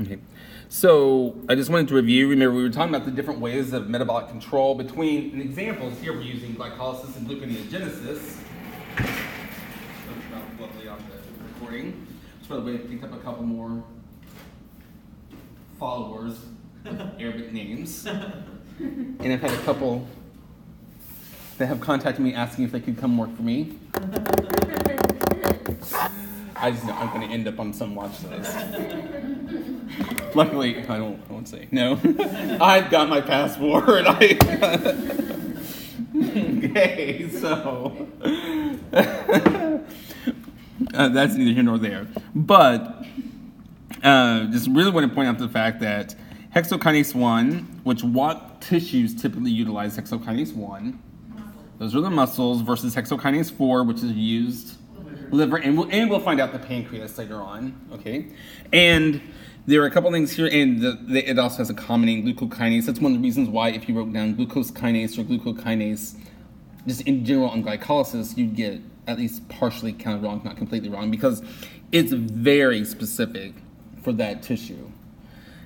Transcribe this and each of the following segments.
Okay. So I just wanted to review. Remember, we were talking about the different ways of metabolic control between, and examples here we're using glycolysis and gluconeogenesis. Lovely on the recording. Just by the way, I picked up a couple more followers with Arabic names. And I've had a couple that have contacted me asking if they could come work for me. I just know I'm going to end up on some watch list. Luckily, I don't. I won't say no. I've got my passport. I, okay, so uh, that's neither here nor there. But uh, just really want to point out the fact that hexokinase one, which what tissues typically utilize hexokinase one, those are the muscles versus hexokinase four, which is used liver, and we'll, and we'll find out the pancreas later on. Okay, and there are a couple things here, and the, the, it also has a common name, glucokinase. That's one of the reasons why if you wrote down glucose kinase or glucokinase, just in general on glycolysis, you'd get at least partially counted wrong, not completely wrong, because it's very specific for that tissue.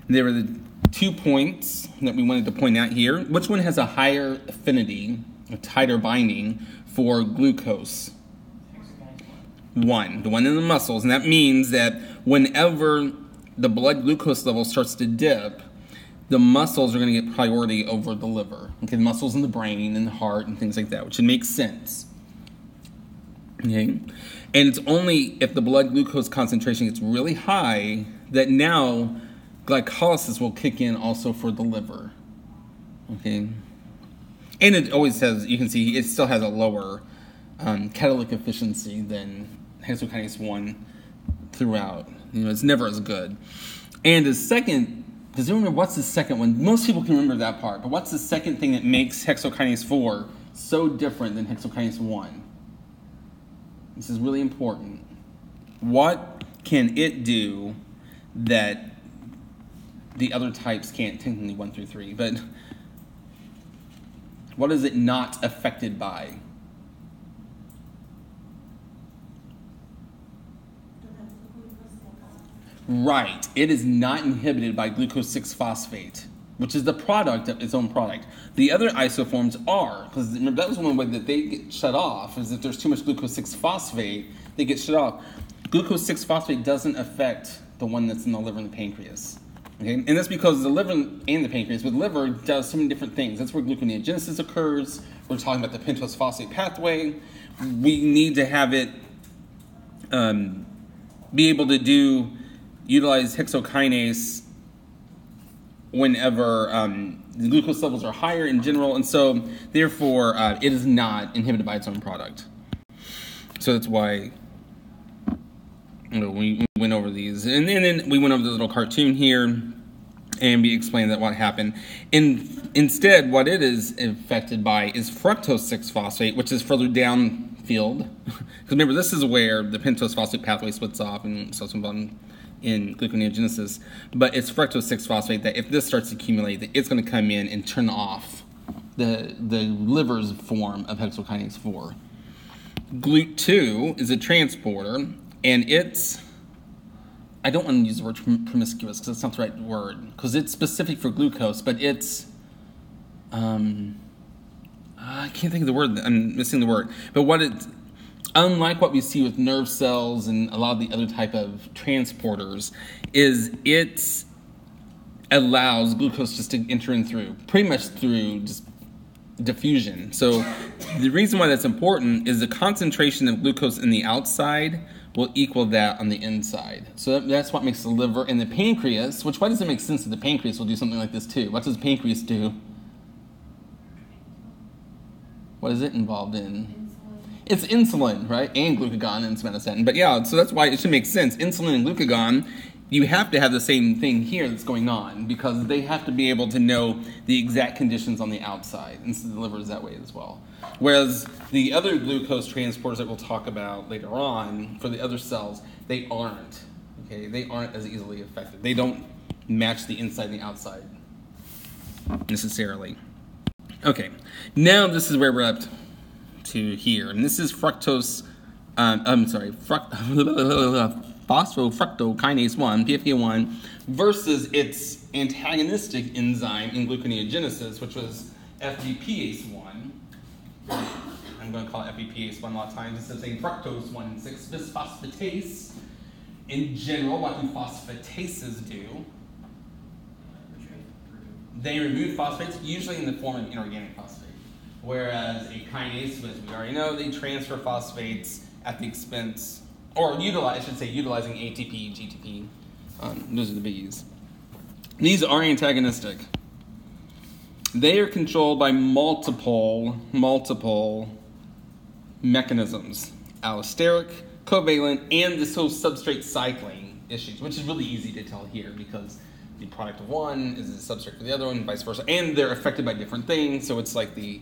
There are the two points that we wanted to point out here. Which one has a higher affinity, a tighter binding for glucose? One, the one in the muscles, and that means that whenever the blood glucose level starts to dip, the muscles are going to get priority over the liver. Okay, the muscles in the brain and the heart and things like that, which makes sense. Okay, and it's only if the blood glucose concentration gets really high that now glycolysis will kick in also for the liver. Okay, and it always has. You can see it still has a lower um, catalytic efficiency than hexokinase 1 throughout. You know, it's never as good. And the second, because remember, what's the second one? Most people can remember that part, but what's the second thing that makes hexokinase 4 so different than hexokinase 1? This is really important. What can it do that the other types can't, technically 1 through 3, but what is it not affected by? Right. It is not inhibited by glucose 6 phosphate, which is the product of its own product. The other isoforms are, because that was one way that they get shut off, is if there's too much glucose 6 phosphate, they get shut off. Glucose 6 phosphate doesn't affect the one that's in the liver and the pancreas. Okay? And that's because the liver and the pancreas, but the liver does so many different things. That's where gluconeogenesis occurs. We're talking about the pentose phosphate pathway. We need to have it um, be able to do utilize hexokinase whenever um, glucose levels are higher in general, and so therefore uh, it is not inhibited by its own product. So that's why you know, we went over these, and, and then we went over the little cartoon here, and we explained that what happened. And instead, what it is affected by is fructose six phosphate, which is further downfield. Because remember, this is where the pentose phosphate pathway splits off and starts on in gluconeogenesis, but it's fructose 6 phosphate that if this starts to accumulate, it's going to come in and turn off the, the liver's form of hexokinase 4. GLUT2 is a transporter, and it's, I don't want to use the word promiscuous because that's not the right word, because it's specific for glucose, but it's, um, I can't think of the word, I'm missing the word, but what it, unlike what we see with nerve cells and a lot of the other type of transporters, is it allows glucose just to enter in through, pretty much through just diffusion. So the reason why that's important is the concentration of glucose in the outside will equal that on the inside. So that's what makes the liver and the pancreas, which why does it make sense that the pancreas will do something like this too? What does the pancreas do? What is it involved in? It's insulin, right? And glucagon and somatostatin. But yeah, so that's why it should make sense. Insulin and glucagon, you have to have the same thing here that's going on because they have to be able to know the exact conditions on the outside. And so the liver is that way as well. Whereas the other glucose transporters that we'll talk about later on for the other cells, they aren't. Okay, they aren't as easily affected. They don't match the inside and the outside necessarily. Okay, now this is where we're up. to here. And this is fructose, um, I'm sorry, fruct, phosphofructokinase 1, PFK1, versus its antagonistic enzyme in gluconeogenesis, which was FDPase1. I'm going to call it FDPase1 a lot of times instead of saying fructose 1 6 bisphosphatase. In general, what do phosphatases do? They remove phosphates, usually in the form of inorganic phosphate. Whereas a kinase, as we already know, they transfer phosphates at the expense, or utilize, I should say, utilizing ATP, GTP. Um, those are the biggies. These are antagonistic. They are controlled by multiple, multiple mechanisms allosteric, covalent, and this whole substrate cycling issues, which is really easy to tell here because the product of one is a substrate for the other one, vice versa. And they're affected by different things, so it's like the,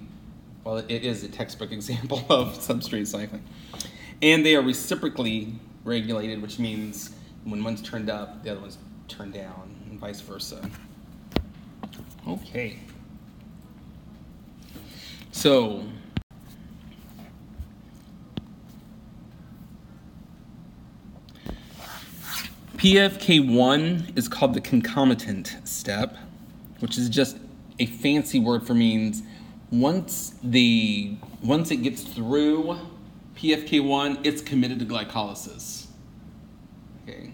well, it is a textbook example of substrate cycling. And they are reciprocally regulated, which means when one's turned up, the other one's turned down, and vice versa. Okay. So, PFK1 is called the concomitant step, which is just a fancy word for means once the once it gets through PFK1, it's committed to glycolysis. Okay.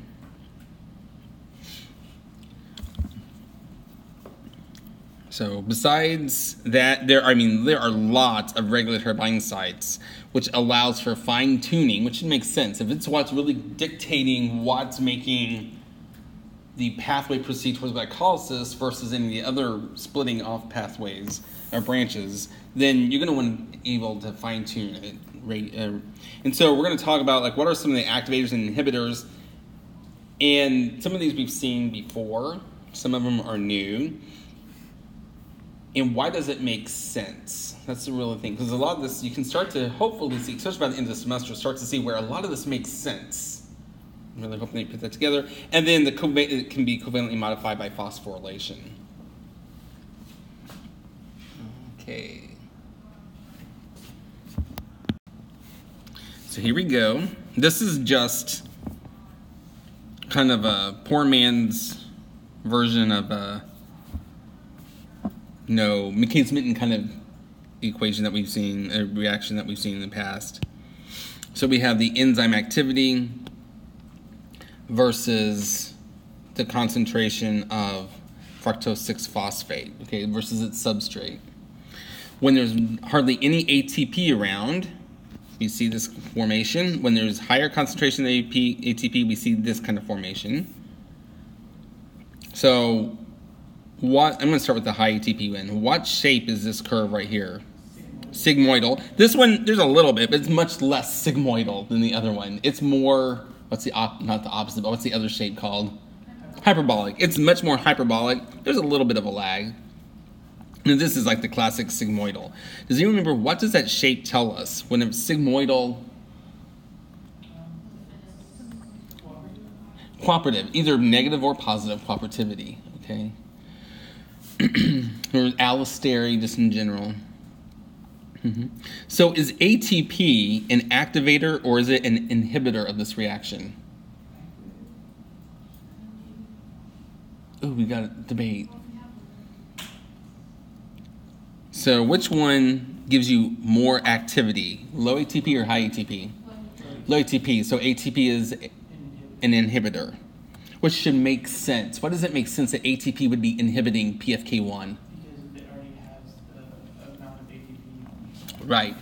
So besides that, there I mean there are lots of regulatory binding sites which allows for fine tuning, which makes sense. If it's what's really dictating what's making the pathway proceed towards glycolysis versus any of the other splitting off pathways or branches, then you're going to want to be able to fine tune it. Right? Uh, and so we're going to talk about like what are some of the activators and inhibitors, and some of these we've seen before. Some of them are new and why does it make sense? That's the real thing. Because a lot of this, you can start to hopefully see, especially by the end of the semester, start to see where a lot of this makes sense. Really hoping you put that together. And then the it can be covalently modified by phosphorylation. Okay. So here we go. This is just kind of a poor man's version of a no Michaelis-Menten kind of equation that we've seen, a reaction that we've seen in the past. So we have the enzyme activity versus the concentration of fructose 6 phosphate, okay, versus its substrate. When there's hardly any ATP around, we see this formation. When there's higher concentration of ATP, we see this kind of formation. So what I'm going to start with the high ATP one. What shape is this curve right here? Sigmoidal. This one, there's a little bit, but it's much less sigmoidal than the other one. It's more, what's the, op, not the opposite, but what's the other shape called? Hyperbolic. It's much more hyperbolic. There's a little bit of a lag. And this is like the classic sigmoidal. Does anyone remember what does that shape tell us when it's sigmoidal? Cooperative, either negative or positive cooperativity. Okay or allosteric, just in general. Mm-hmm. So, is ATP an activator or is it an inhibitor of this reaction? Oh, we got a debate. So, which one gives you more activity, low ATP or high ATP? Low ATP. So, ATP is an inhibitor which should make sense. Why does it make sense that ATP would be inhibiting PFK1? Right.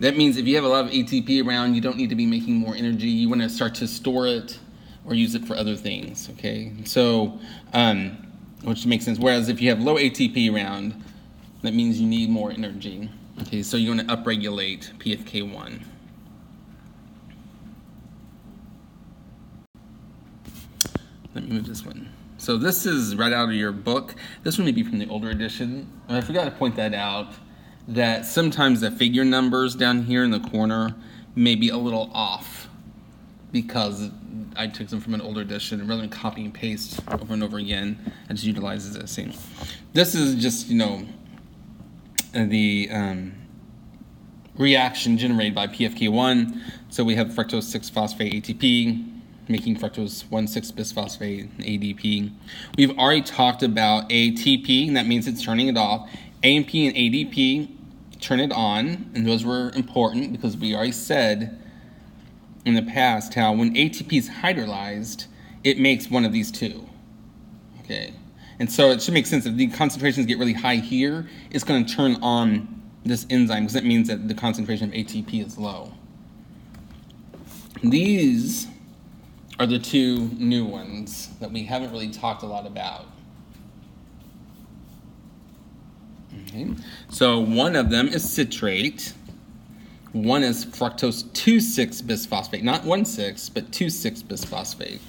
That means if you have a lot of ATP around, you don't need to be making more energy. You want to start to store it or use it for other things. Okay, so um, which makes sense. Whereas if you have low ATP around, that means you need more energy. Okay, so you want to upregulate PFK1. Let me move this one. So this is right out of your book. This one may be from the older edition. I forgot to point that out, that sometimes the figure numbers down here in the corner may be a little off because I took them from an older edition and rather than copy and paste over and over again, I just utilizes the same. This is just, you know, the um, reaction generated by PFK1. So we have fructose 6 phosphate ATP making fructose 1,6 bisphosphate ADP. We've already talked about ATP, and that means it's turning it off. AMP and ADP turn it on, and those were important because we already said in the past how when ATP is hydrolyzed, it makes one of these two. Okay, and so it should make sense if the concentrations get really high here, it's going to turn on this enzyme because that means that the concentration of ATP is low. These are the two new ones that we haven't really talked a lot about. Okay. So one of them is citrate. One is fructose 2,6 bisphosphate, not 1,6, but 2,6 bisphosphate.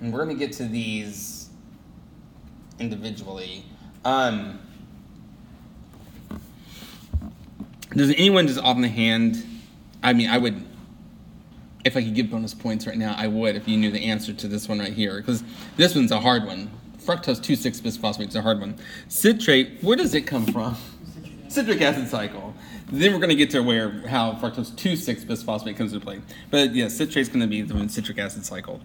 And we're going to get to these individually. Um, does anyone just off the hand? I mean, I would, if I could give bonus points right now, I would if you knew the answer to this one right here, because this one's a hard one. Fructose 2,6 bisphosphate is a hard one. Citrate, where does it come from? Citric acid cycle. Then we're going to get to where how fructose 2,6 bisphosphate comes into play. But yeah, citrate's going to be the citric acid cycle.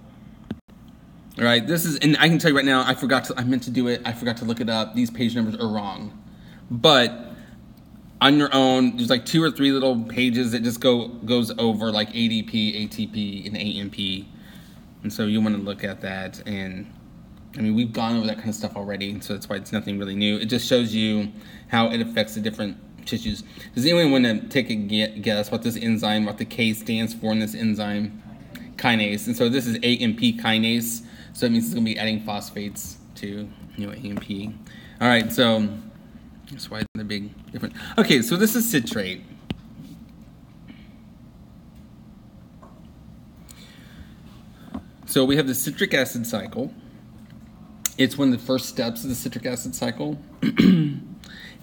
All right, this is, and I can tell you right now, I forgot to, I meant to do it, I forgot to look it up. These page numbers are wrong. But on your own, there's like two or three little pages that just go goes over like ADP, ATP, and AMP. And so you want to look at that. And I mean, we've gone over that kind of stuff already, so that's why it's nothing really new. It just shows you how it affects the different tissues. Does anyone want to take a guess what this enzyme, what the K stands for in this enzyme? Kinase. And so this is AMP kinase. So it means it's going to be adding phosphates to you know AMP. All right, so that's why the big difference. Okay, so this is citrate. So we have the citric acid cycle. It's one of the first steps of the citric acid cycle.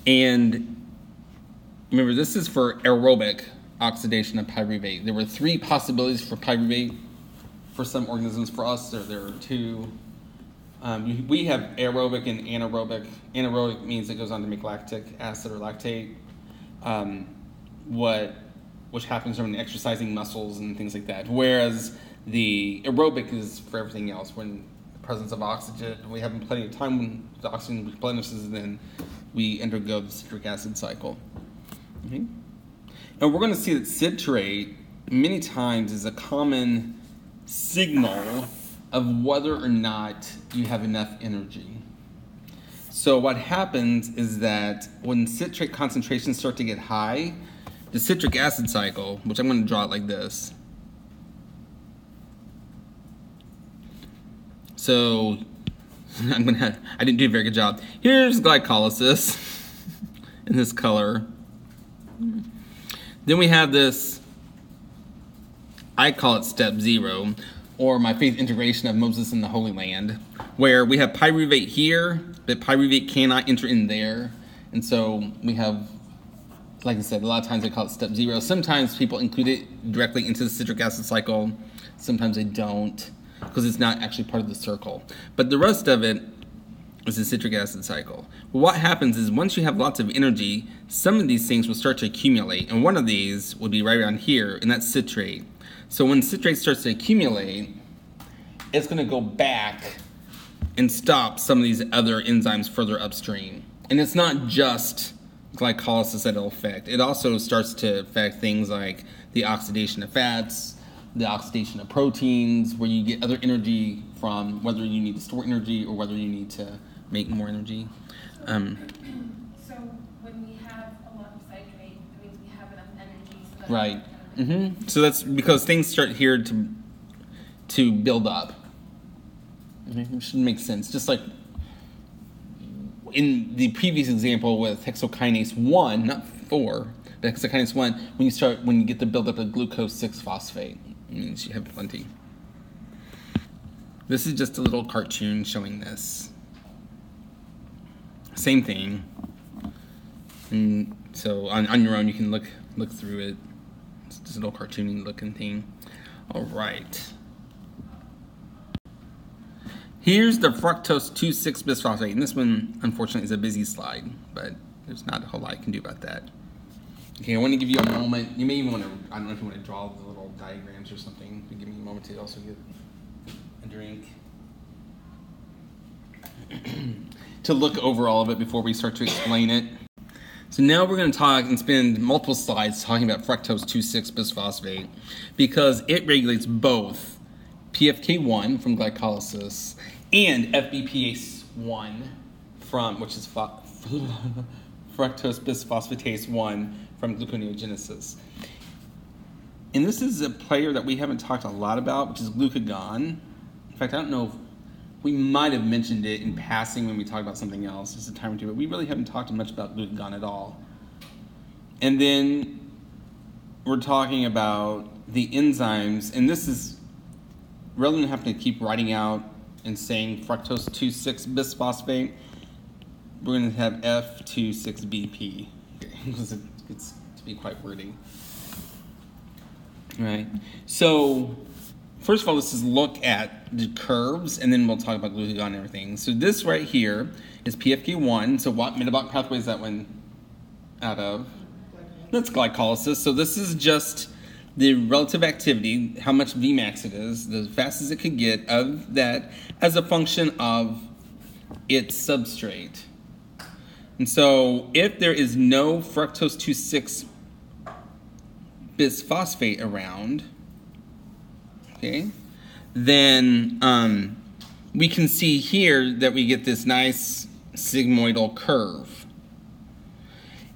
and remember, this is for aerobic oxidation of pyruvate. There were three possibilities for pyruvate for some organisms. For us, there, there are two. Um, we have aerobic and anaerobic. Anaerobic means it goes on to make lactic acid or lactate, um, what, which happens from exercising muscles and things like that. Whereas the aerobic is for everything else. When the presence of oxygen, we have plenty of time when the oxygen replenishes, then we undergo the citric acid cycle. Okay. And we're going to see that citrate many times is a common signal of whether or not you have enough energy. So what happens is that when citrate concentrations start to get high, the citric acid cycle, which I'm going to draw it like this. So I'm gonna I didn't do a very good job. Here's glycolysis in this color. Then we have this I call it step zero, or my faith integration of Moses in the Holy Land, where we have pyruvate here, but pyruvate cannot enter in there. And so we have, like I said, a lot of times they call it step zero. Sometimes people include it directly into the citric acid cycle, sometimes they don't, because it's not actually part of the circle. But the rest of it is the citric acid cycle. what happens is once you have lots of energy, some of these things will start to accumulate, and one of these would be right around here, and that's citrate. So when citrate starts to accumulate, it's going to go back and stop some of these other enzymes further upstream. And it's not just glycolysis that it'll affect. It also starts to affect things like the oxidation of fats, the oxidation of proteins, where you get other energy from whether you need to store energy or whether you need to make more energy. Um, so when we have a lot of that means we have enough energy. So right. Mm-hmm. So that's because things start here to to build up. It should make sense. Just like in the previous example with hexokinase one, not four, but hexokinase one, when you start when you get the buildup of glucose six phosphate, means you have plenty. This is just a little cartoon showing this. Same thing. And so on, on your own you can look look through it. It's this little cartoony looking thing. All right. Here's the fructose 2,6 bisphosphate. And this one, unfortunately, is a busy slide, but there's not a whole lot I can do about that. Okay, I want to give you a moment. You may even want to, I don't know if you want to draw the little diagrams or something. But give me a moment to also get a drink. To look over all of it before we start to explain it. So now we're going to talk and spend multiple slides talking about fructose 2,6 bisphosphate because it regulates both PFK1 from glycolysis and FBPase1 from, which is fructose bisphosphatase 1 from gluconeogenesis. And this is a player that we haven't talked a lot about, which is glucagon. In fact, I don't know we might have mentioned it in passing when we talked about something else, just a time or two, but we really haven't talked much about glucagon at all. And then we're talking about the enzymes, and this is rather than having to keep writing out and saying fructose 2,6 bisphosphate, we're going to have F26BP because it gets to be quite wordy. Right. So first of all, let's just look at the curves, and then we'll talk about glucagon and everything. So this right here is PFK1. So what metabolic pathway is that one out of? That's glycolysis. So this is just the relative activity, how much Vmax it is, the fastest it could get of that as a function of its substrate. And so if there is no fructose 2,6 bisphosphate around, okay, then um, we can see here that we get this nice sigmoidal curve.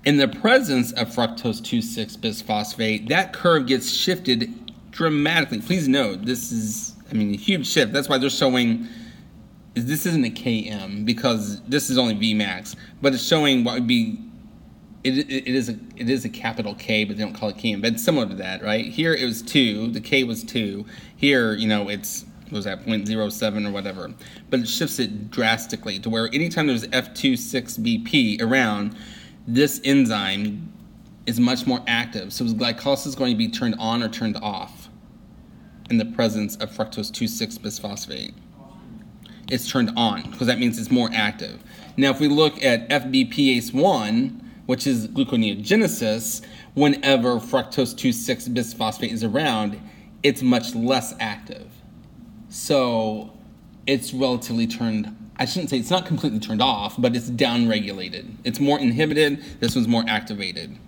In the presence of fructose 2,6 bisphosphate, that curve gets shifted dramatically. Please note, this is, I mean, a huge shift. That's why they're showing, is this isn't a KM because this is only Vmax, but it's showing what would be it, it, is a it is a capital K, but they don't call it K. But it's similar to that, right? Here it was two, the K was two. Here, you know, it's what was that 0.07 or whatever. But it shifts it drastically to where anytime there's F26BP around, this enzyme is much more active. So glycolysis is going to be turned on or turned off in the presence of fructose 2,6 bisphosphate. It's turned on because that means it's more active. Now, if we look at FBPase1, which is gluconeogenesis, whenever fructose 2,6 bisphosphate is around, it's much less active. So it's relatively turned, I shouldn't say it's not completely turned off, but it's downregulated. It's more inhibited, this one's more activated.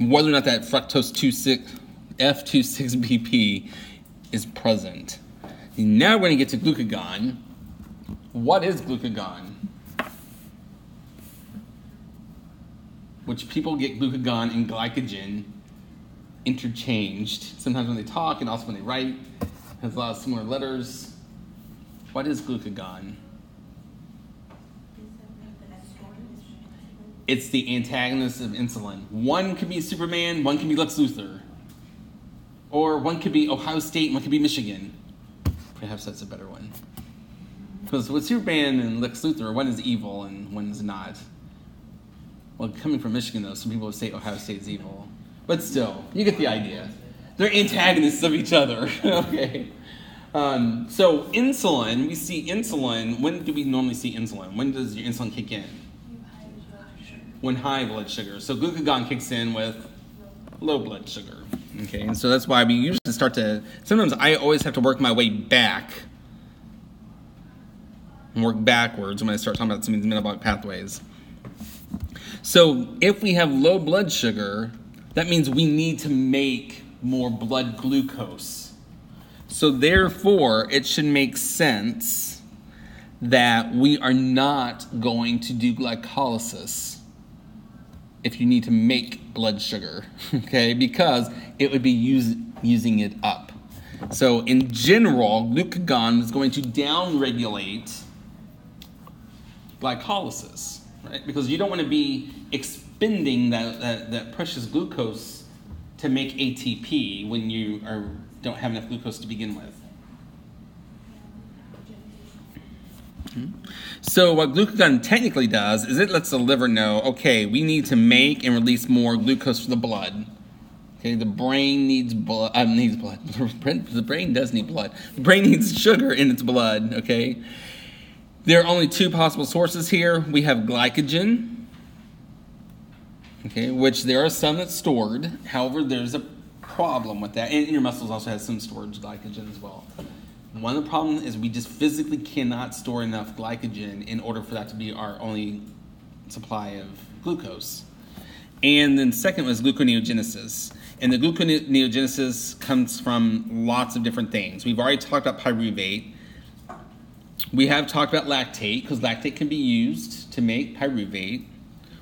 Whether or not that fructose 2,6, F26BP is present. Now we're going to get to glucagon. What is glucagon? Which people get glucagon and glycogen interchanged. Sometimes when they talk and also when they write, it has a lot of similar letters. What is glucagon? It's the antagonist of insulin. One could be Superman, one can be Lex Luthor. Or one could be Ohio State, one could be Michigan. Perhaps that's a better one. Because with Superman and Lex Luthor, one is evil and one is not. Well, coming from Michigan, though, some people would say Ohio State's evil. But still, you get the idea. They're antagonists of each other. okay. Um, so, insulin, we see insulin. When do we normally see insulin? When does your insulin kick in? When high blood sugar. So, glucagon kicks in with low blood sugar. Okay, and so that's why we usually start to. Sometimes I always have to work my way back and work backwards when I start talking about some of these metabolic pathways. So if we have low blood sugar, that means we need to make more blood glucose. So therefore, it should make sense that we are not going to do glycolysis if you need to make blood sugar, okay? Because it would be use, using it up. So in general, glucagon is going to downregulate glycolysis right? Because you don't want to be expending that, that, that precious glucose to make ATP when you are, don't have enough glucose to begin with. Mm-hmm. So, what glucagon technically does is it lets the liver know, okay, we need to make and release more glucose for the blood. Okay, the brain needs blood. Uh, needs blood. The brain does need blood. The brain needs sugar in its blood. Okay, there are only two possible sources here. We have glycogen, Okay, which there are some that's stored. However, there's a problem with that. And your muscles also have some storage glycogen as well. One of the problems is we just physically cannot store enough glycogen in order for that to be our only supply of glucose. And then second was gluconeogenesis. And the gluconeogenesis comes from lots of different things. We've already talked about pyruvate. We have talked about lactate, because lactate can be used to make pyruvate.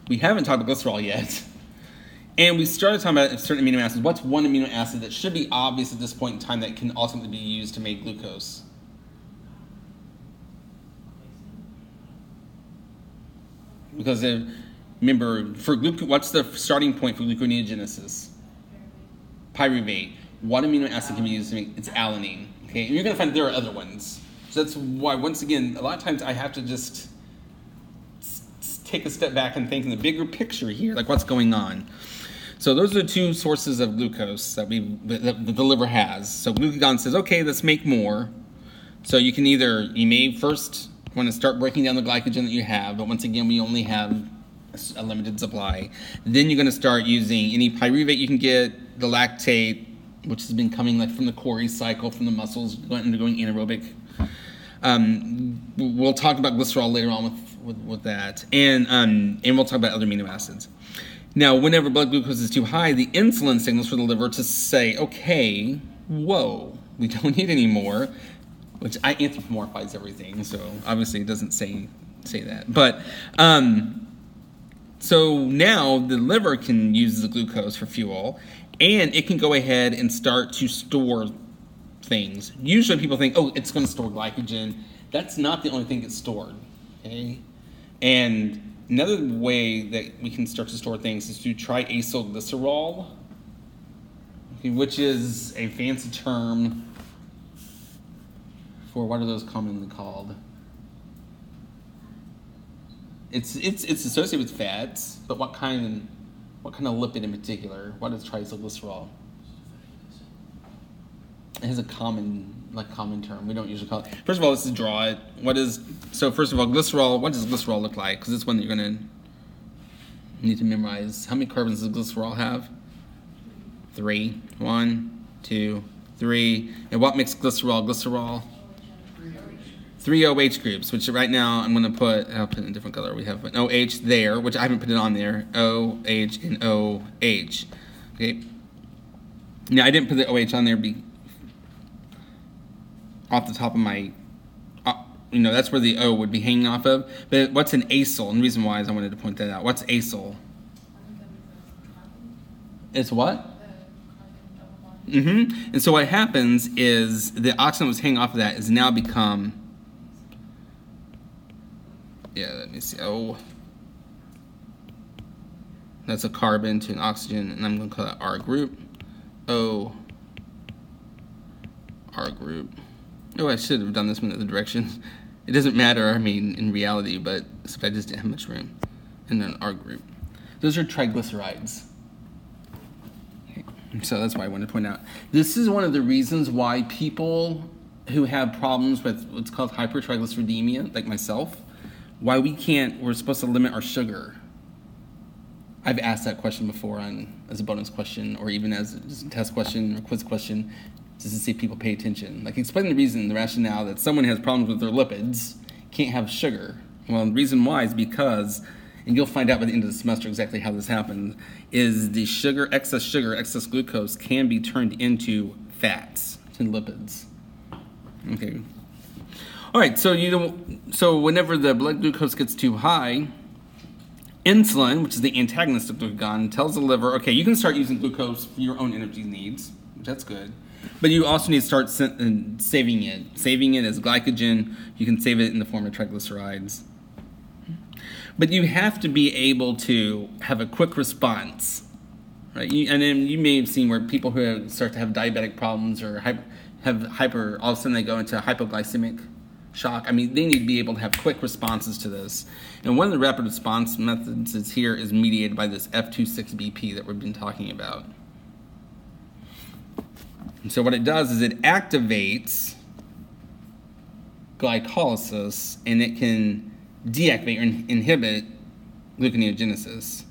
We haven't talked about glycerol yet. And we started talking about certain amino acids. What's one amino acid that should be obvious at this point in time that can ultimately be used to make glucose? Because if, remember, for glucose, what's the starting point for gluconeogenesis? Pyruvate. What amino acid can be used to make? It's alanine. Okay, and you're going to find there are other ones. So that's why, once again, a lot of times I have to just take a step back and think in the bigger picture here, like what's going on. So those are the two sources of glucose that we that the liver has. So glucagon says, okay, let's make more. So you can either you may first want to start breaking down the glycogen that you have, but once again, we only have a limited supply. Then you're going to start using any pyruvate you can get, the lactate, which has been coming like from the Cori cycle, from the muscles undergoing anaerobic. Um, we'll talk about glycerol later on with, with, with that, and um, and we'll talk about other amino acids. Now, whenever blood glucose is too high, the insulin signals for the liver to say, okay, whoa, we don't need any more, which I anthropomorphize everything, so obviously it doesn't say say that. But um, so now the liver can use the glucose for fuel, and it can go ahead and start to store things. Usually people think, oh, it's going to store glycogen. That's not the only thing it's stored. Okay? And Another way that we can start to store things is to triacylglycerol, which is a fancy term for what are those commonly called? It's it's it's associated with fats, but what kind what kind of lipid in particular? What is triacylglycerol? It has a common like common term. We don't usually call it. First of all, let's draw it. What is so? First of all, glycerol. What does glycerol look like? Because it's one that you're gonna need to memorize. How many carbons does glycerol have? Three. One, two, three. And what makes glycerol glycerol? Three OH groups, which right now I'm going to put, I'll put in a different color. We have an OH there, which I haven't put it on there. OH and OH. Okay. Now I didn't put the OH on there off the top of my, uh, you know, that's where the O would be hanging off of. But what's an acyl? And the reason why is I wanted to point that out. What's acyl? It's what? Mm-hmm. And so what happens is the oxygen that was hanging off of that is now become. Yeah, let me see. Oh, that's a carbon to an oxygen, and I'm going to call that R group. O. R group. Oh, I should have done this one in the direction. It doesn't matter, I mean, in reality, but I just didn't have much room. And then R group. Those are triglycerides. So that's why I wanted to point out. This is one of the reasons why people who have problems with what's called hypertriglyceridemia, like myself, why we can't, we're supposed to limit our sugar. I've asked that question before on as a bonus question or even as a test question or quiz question just to see if people pay attention. Like explain the reason, the rationale that someone has problems with their lipids can't have sugar. Well, the reason why is because, and you'll find out by the end of the semester exactly how this happens, is the sugar, excess sugar, excess glucose can be turned into fats, and lipids. Okay. All right. So you don't, so whenever the blood glucose gets too high, insulin, which is the antagonist of glucagon, tells the liver, okay, you can start using glucose for your own energy needs. Which that's good. But you also need to start uh, saving it. Saving it as glycogen. You can save it in the form of triglycerides. But you have to be able to have a quick response. Right? You, and then you may have seen where people who have, start to have diabetic problems or have hyper, all of a sudden they go into hypoglycemic shock. I mean, they need to be able to have quick responses to this. And one of the rapid response methods is here is mediated by this F26BP that we've been talking about. And so what it does is it activates glycolysis and it can deactivate or inhibit gluconeogenesis.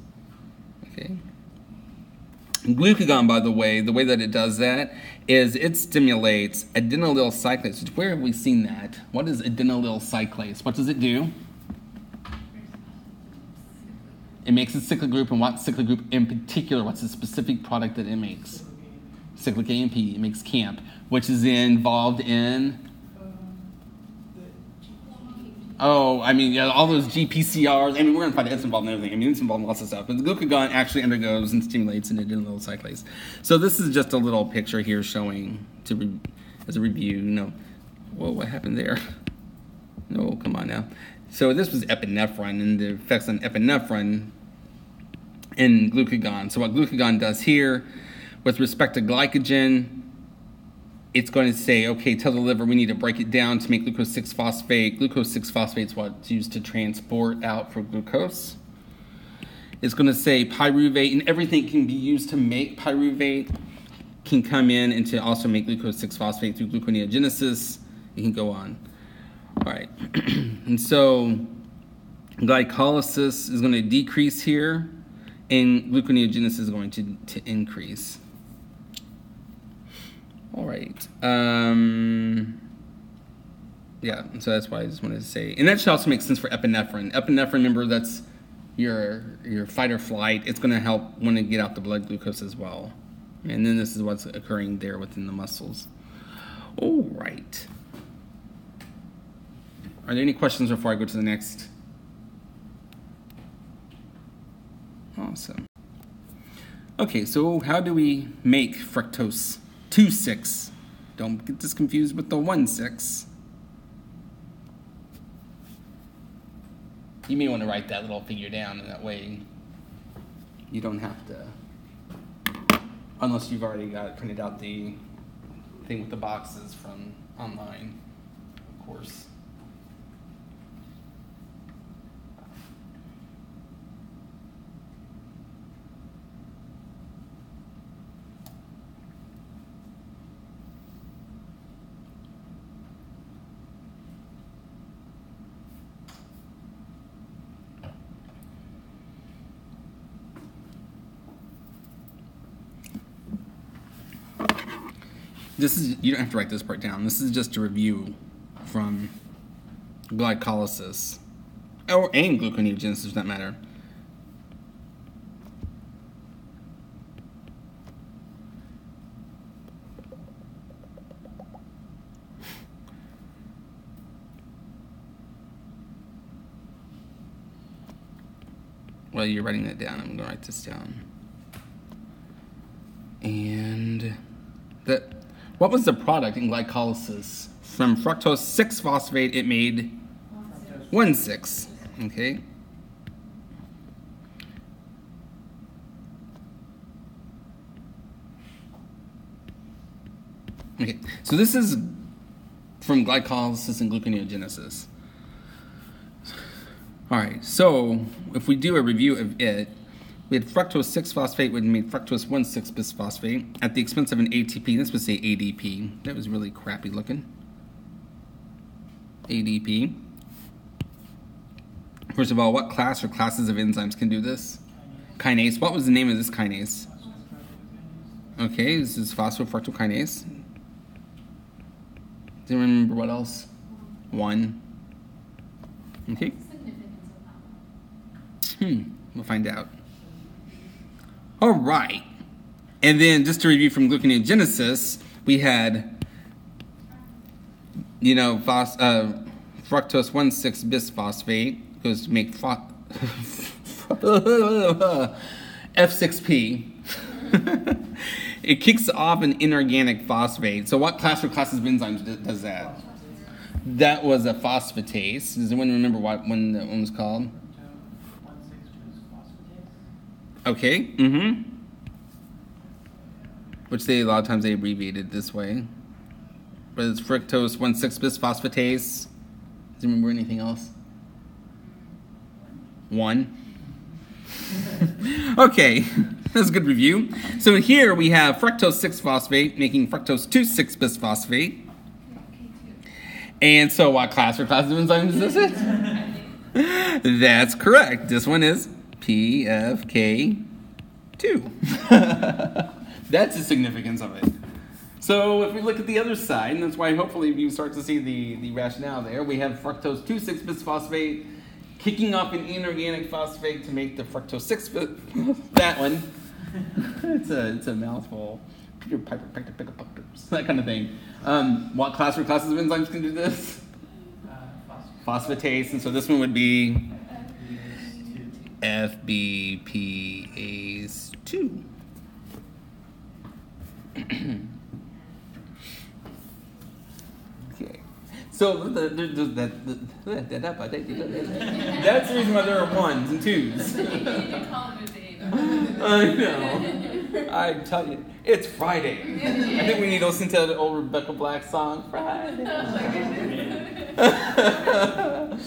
Okay. Glucagon, by the way, the way that it does that is it stimulates adenylyl cyclase. Where have we seen that? What is adenylyl cyclase? What does it do? It makes a cyclic group, and what cyclic group in particular? What's the specific product that it makes? Cyclic AMP. It makes CAMP, which is involved in. Oh, I mean, yeah, all those GPCRs. I mean, we're gonna find out it's involved in everything. I mean, it's involved in lots of stuff. But the glucagon actually undergoes and stimulates and it an adenylyl cyclase. So this is just a little picture here showing to re- as a review. No, whoa, what happened there? No, come on now. So this was epinephrine and the effects on epinephrine and glucagon. So what glucagon does here, with respect to glycogen, it's going to say, okay, tell the liver we need to break it down to make glucose 6 phosphate. Glucose 6 phosphate is what's used to transport out for glucose. It's going to say pyruvate, and everything can be used to make pyruvate can come in and to also make glucose 6 phosphate through gluconeogenesis. You can go on. All right. and so glycolysis is going to decrease here, and gluconeogenesis is going to, to increase. All right. Um, yeah, so that's why I just wanted to say, and that should also make sense for epinephrine. Epinephrine, remember, that's your your fight or flight. It's going to help when to get out the blood glucose as well. And then this is what's occurring there within the muscles. All right. Are there any questions before I go to the next? Awesome. Okay, so how do we make fructose 2 6? Don't get this confused with the 1 6. You may want to write that little figure down, and that way you don't have to, unless you've already got printed out the thing with the boxes from online, of course. This is you don't have to write this part down. This is just a review from glycolysis or and gluconeogenesis does that matter. While you're writing that down, I'm going to write this down. And what was the product in glycolysis? From fructose 6 phosphate, it made 1 6. Okay. Okay, so this is from glycolysis and gluconeogenesis. All right, so if we do a review of it, we had fructose 6 phosphate, we made fructose 1 6 bisphosphate at the expense of an ATP. This would say ADP. That was really crappy looking. ADP. First of all, what class or classes of enzymes can do this? Kinase. What was the name of this kinase? Okay, this is phosphofructokinase. Do you remember what else? One. Okay. Hmm, we'll find out. All right. And then just to review from gluconeogenesis, we had, you know, phos- uh, fructose 1,6 bisphosphate goes to make pho- F6P. it kicks off an inorganic phosphate. So what class or classes of enzymes does that? That was a phosphatase. Does anyone remember what one that one was called? Okay. Mm-hmm. Which they a lot of times they abbreviated this way. But it's fructose 1,6 bisphosphatase. Do you remember anything else? One. okay, that's a good review. So here we have fructose 6 phosphate making fructose 2 6 bisphosphate. And so what class or class of enzymes is this? That's correct. This one is PFK too. that's the significance of it. So if we look at the other side, and that's why hopefully you start to see the, the rationale there, we have fructose 2,6 bisphosphate kicking off an inorganic phosphate to make the fructose 6 that one. it's a it's a mouthful. Peter Piper picked a pick up that kind of thing. Um, what class or classes of enzymes can do this? Phosphatase, and so this one would be FBPase two. okay. So the, the, the, that's the reason why there are ones and twos. You need to call him a Dave. I know. I tell you, it's Friday. I think we need to listen to the old Rebecca Black song, Friday. Oh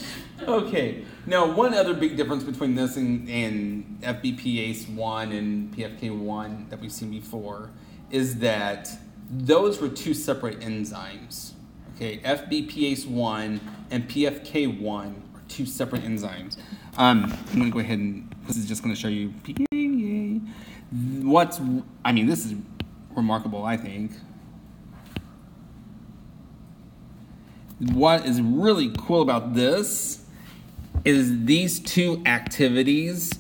okay. Now, one other big difference between this and, and FBPase1 and PFK1 that we've seen before is that those were two separate enzymes. Okay, FBPase1 and PFK1 are two separate enzymes. Um, I'm going to go ahead and this is just going to show you. What's, I mean, this is remarkable, I think. What is really cool about this is these two activities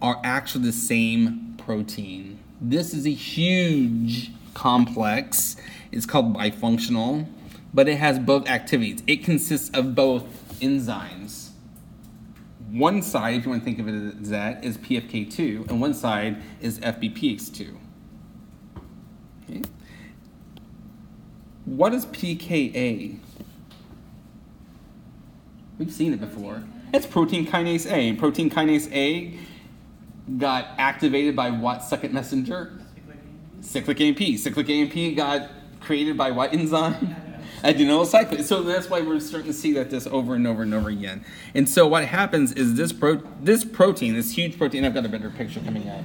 are actually the same protein. This is a huge complex. It's called bifunctional, but it has both activities. It consists of both enzymes. One side, if you want to think of it as that, is PFK2, and one side is FBPase2. Okay. What is PKA? We've seen it before. It's protein kinase A. Protein kinase A got activated by what second messenger? Cyclic AMP. Cyclic AMP got created by what enzyme? Adenylyl cyclase. So that's why we're starting to see that this over and over and over again. And so what happens is this pro- this protein, this huge protein. I've got a better picture coming up.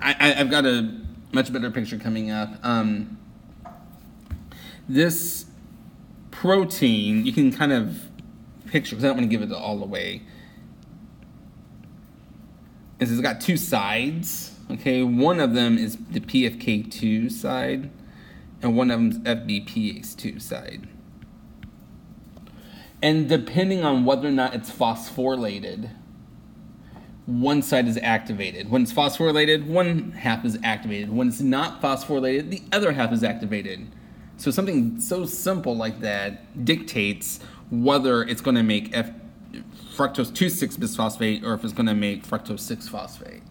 I, I, have got a much better picture coming up. Um, this protein, you can kind of picture because I don't want to give it all away. Is it's got two sides. Okay, one of them is the PFK2 side, and one of them is FBPase2 side. And depending on whether or not it's phosphorylated, one side is activated. When it's phosphorylated, one half is activated. When it's not phosphorylated, the other half is activated. So something so simple like that dictates whether it's going to make F- fructose 2,6 bisphosphate or if it's going to make fructose 6 phosphate.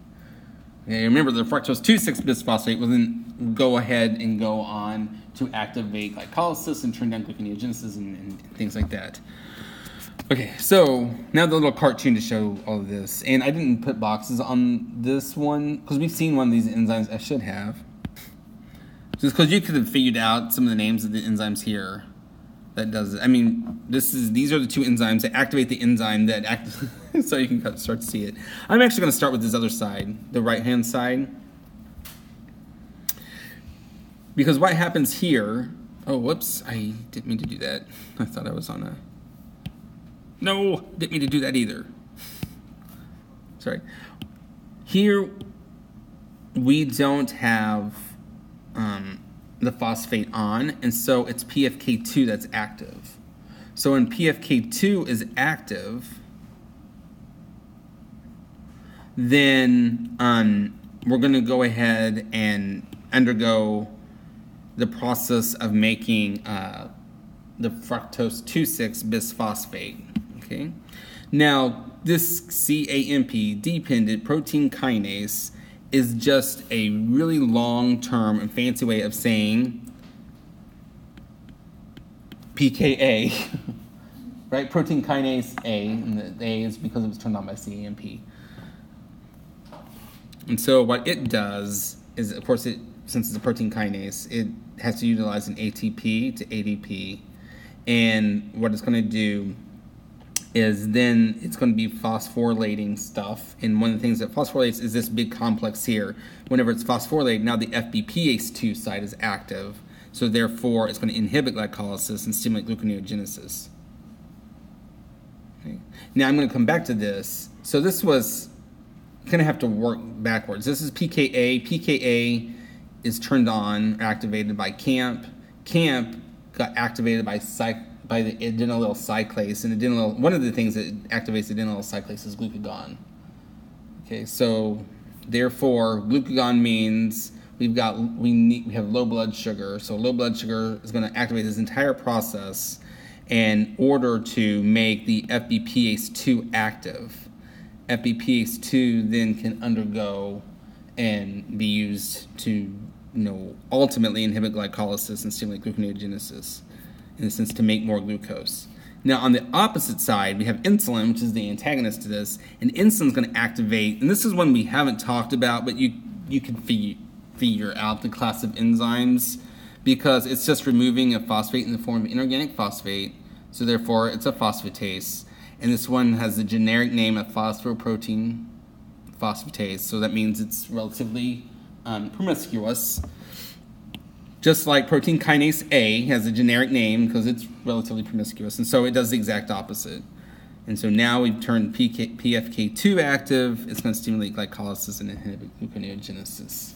Okay, remember, the fructose 2,6 bisphosphate will then go ahead and go on to activate glycolysis and turn down gluconeogenesis and, and things like that. Okay, so now the little cartoon to show all of this. And I didn't put boxes on this one because we've seen one of these enzymes. I should have. Just because you could have figured out some of the names of the enzymes here that does it. I mean, this is these are the two enzymes that activate the enzyme that act. so you can start to see it. I'm actually going to start with this other side, the right hand side, because what happens here? Oh, whoops! I didn't mean to do that. I thought I was on a. No, didn't mean to do that either. Sorry. Here, we don't have. Um, the phosphate on, and so it's PFK2 that's active. So when PFK2 is active, then um, we're going to go ahead and undergo the process of making uh, the fructose 2,6 bisphosphate. Okay. Now, this CAMP dependent protein kinase is just a really long term and fancy way of saying PKA, right? Protein kinase A, and the A is because it was turned on by CAMP. And so what it does is, of course, it since it's a protein kinase, it has to utilize an ATP to ADP, and what it's going to do is then it's going to be phosphorylating stuff. And one of the things that phosphorylates is this big complex here. Whenever it's phosphorylated, now the FBPase2 site is active. So therefore, it's going to inhibit glycolysis and stimulate gluconeogenesis. Okay. Now I'm going to come back to this. So this was kind of have to work backwards. This is PKA. PKA is turned on, activated by CAMP. CAMP got activated by psych, by the adenylyl cyclase, and adenylyl. One of the things that activates adenylyl cyclase is glucagon. Okay, so therefore, glucagon means we've got we need we have low blood sugar. So low blood sugar is going to activate this entire process in order to make the FBPase2 active. FBPase2 then can undergo and be used to, you know, ultimately inhibit glycolysis and stimulate gluconeogenesis, in a sense to make more glucose. Now, on the opposite side, we have insulin, which is the antagonist to this, and insulin's going to activate, and this is one we haven't talked about, but you you can figure figure out the class of enzymes because it's just removing a phosphate in the form of inorganic phosphate, so therefore it's a phosphatase. And this one has the generic name of phosphoprotein phosphatase, so that means it's relatively um, promiscuous. Just like protein kinase A has a generic name because it's relatively promiscuous, and so it does the exact opposite. And so now we've turned PK, PFK2 active. It's going to stimulate glycolysis and inhibit gluconeogenesis.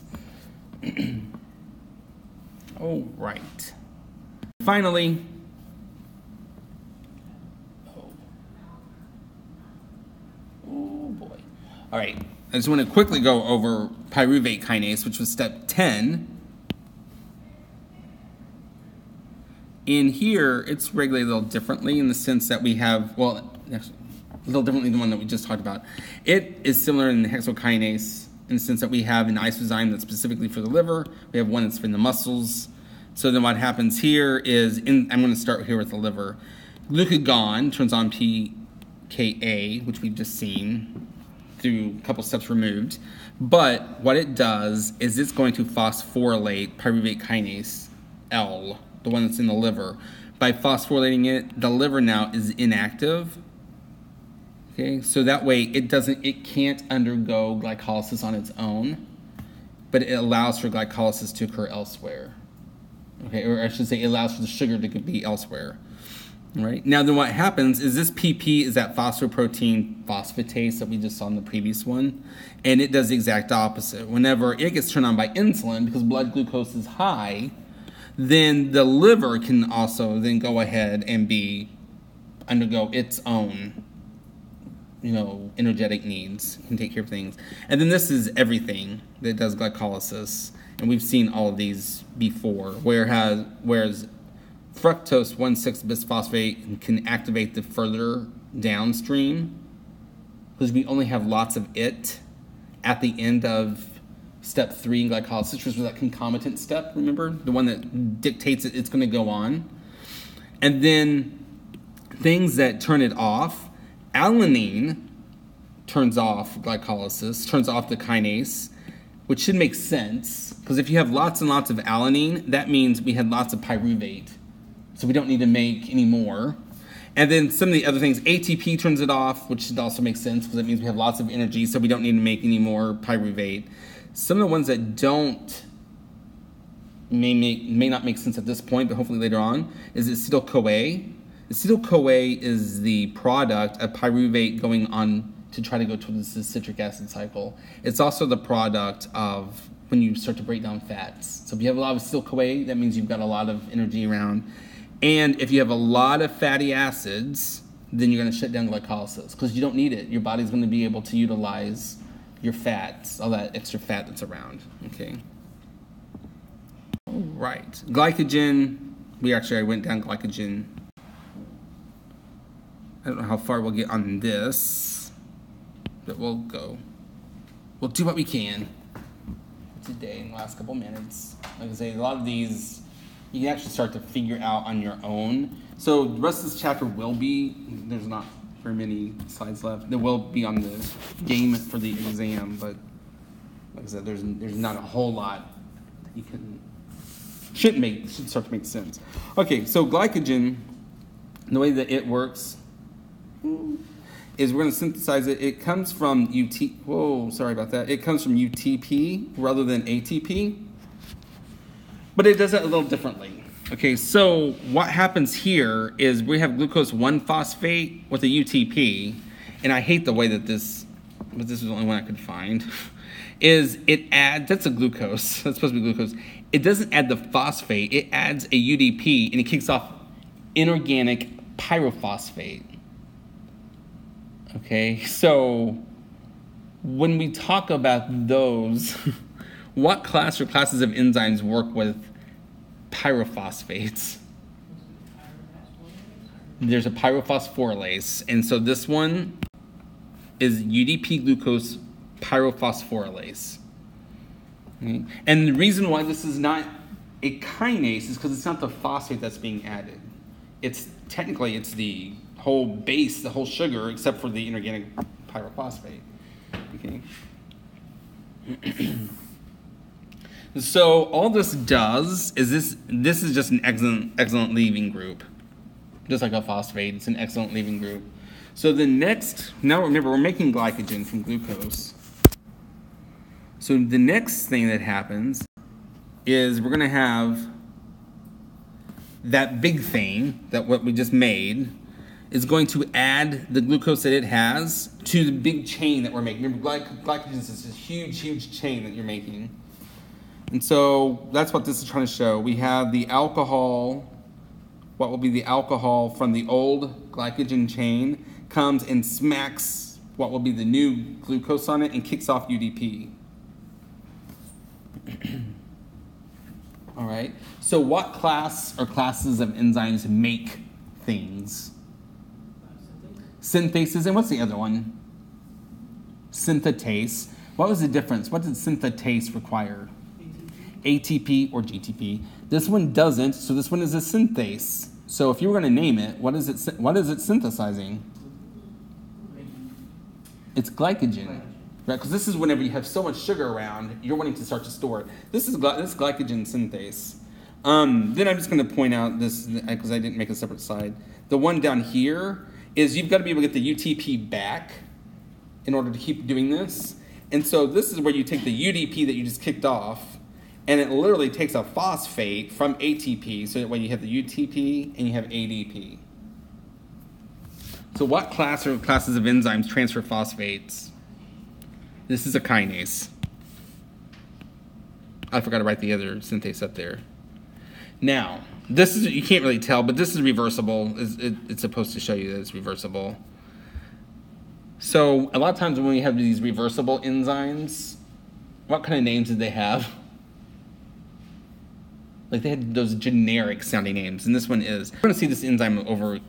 All right. Finally, oh. oh boy. All right. I just want to quickly go over pyruvate kinase, which was step 10. In here, it's regulated a little differently in the sense that we have, well, actually, a little differently than the one that we just talked about. It is similar in the hexokinase in the sense that we have an isozyme that's specifically for the liver. We have one that's for the muscles. So then what happens here is, in, I'm going to start here with the liver. Glucagon turns on PKA, which we've just seen through a couple steps removed. But what it does is it's going to phosphorylate pyruvate kinase L, the one that's in the liver. By phosphorylating it, the liver now is inactive Okay, so that way it doesn't, it can't undergo glycolysis on its own, but it allows for glycolysis to occur elsewhere. Okay, or I should say, it allows for the sugar to be elsewhere. Right now, then what happens is this PP is that phosphoprotein phosphatase that we just saw in the previous one, and it does the exact opposite. Whenever it gets turned on by insulin because blood glucose is high, then the liver can also then go ahead and be undergo its own you know, energetic needs, can take care of things. And then this is everything that does glycolysis. And we've seen all of these before, whereas, whereas fructose 1,6 bisphosphate can activate the further downstream because we only have lots of it at the end of step three in glycolysis, which was that concomitant step, remember? The one that dictates it, it's going to go on. And then things that turn it off alanine turns off glycolysis, turns off the kinase, which should make sense because if you have lots and lots of alanine, that means we had lots of pyruvate. So we don't need to make any more. And then some of the other things, ATP turns it off, which should also make sense because it means we have lots of energy, so we don't need to make any more pyruvate. Some of the ones that don't may make may not make sense at this point, but hopefully later on, is acetyl CoA. Acetyl CoA is the product of pyruvate going on to try to go towards the citric acid cycle. It's also the product of when you start to break down fats. So if you have a lot of acetyl CoA, that means you've got a lot of energy around. And if you have a lot of fatty acids, then you're going to shut down glycolysis because you don't need it. Your body's going to be able to utilize your fats, all that extra fat that's around. Okay. Right. Glycogen. We actually I went down glycogen. I don't know how far we'll get on this, but we'll go. We'll do what we can today in the last couple minutes. Like I say, a lot of these you can actually start to figure out on your own. So the rest of this chapter will be, there's not very many slides left. There will be on the game for the exam, but like I said, there's there's not a whole lot that you can should make should start to make sense. Okay, so glycogen, the way that it works is we're going to synthesize it. It comes from UT. Whoa, sorry about that. It comes from UTP rather than ATP, but it does it a little differently. Okay, so what happens here is we have glucose 1 phosphate with a UTP, and I hate the way that this but this is the only one I could find, is it adds, that's a glucose, that's supposed to be glucose. It doesn't add the phosphate, it adds a UDP and it kicks off inorganic pyrophosphate. Okay, so when we talk about those, what class or classes of enzymes work with pyrophosphates? There's a pyrophosphorylase, and so this one is UDP glucose pyrophosphorylase. And the reason why this is not a kinase is because it's not the phosphate that's being added. It's technically it's the whole base, the whole sugar, except for the inorganic pyrophosphate. Okay. so all this does is this this is just an excellent excellent leaving group. Just like a phosphate, it's an excellent leaving group. So the next now remember we're making glycogen from glucose. So the next thing that happens is we're gonna have that big thing that what we just made is going to add the glucose that it has to the big chain that we're making. Remember, glyc- glycogen is this huge, huge chain that you're making. And so that's what this is trying to show. We have the alcohol, what will be the alcohol from the old glycogen chain, comes and smacks what will be the new glucose on it and kicks off UDP. All right. So, what class or classes of enzymes make things? Synthases, and what's the other one? Synthetase. What was the difference? What did synthetase require? ATP or GTP. This one doesn't, so this one is a synthase. So if you were going to name it, what is it? What is it synthesizing? It's glycogen, right? Because this is whenever you have so much sugar around, you're wanting to start to store it. This is gly- this glycogen synthase. Um, then I'm just going to point out this because I didn't make a separate slide. The one down here is you've got to be able to get the UTP back in order to keep doing this. And so this is where you take the UDP that you just kicked off, and it literally takes a phosphate from ATP. So that when you have the UTP and you have ADP. So what class or classes of enzymes transfer phosphates? This is a kinase. I forgot to write the other synthase up there. Now, this is you can't really tell, but this is reversible. It's, it, it's supposed to show you that it's reversible. So a lot of times when we have these reversible enzymes, what kind of names did they have? Like they had those generic sounding names, and this one is. We're to see this enzyme over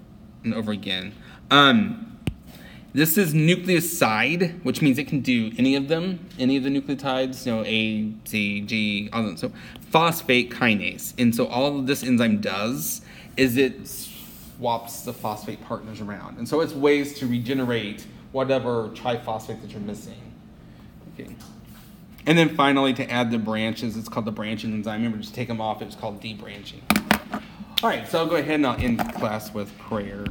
and over again. Um, this is nucleoside, which means it can do any of them, any of the nucleotides, you know, A, C, G, all that. So phosphate kinase. And so all this enzyme does is it swaps the phosphate partners around. And so it's ways to regenerate whatever triphosphate that you're missing. Okay. And then finally, to add the branches, it's called the branching enzyme. Remember, just take them off. It's called debranching. All right, so I'll go ahead and I'll end class with prayer.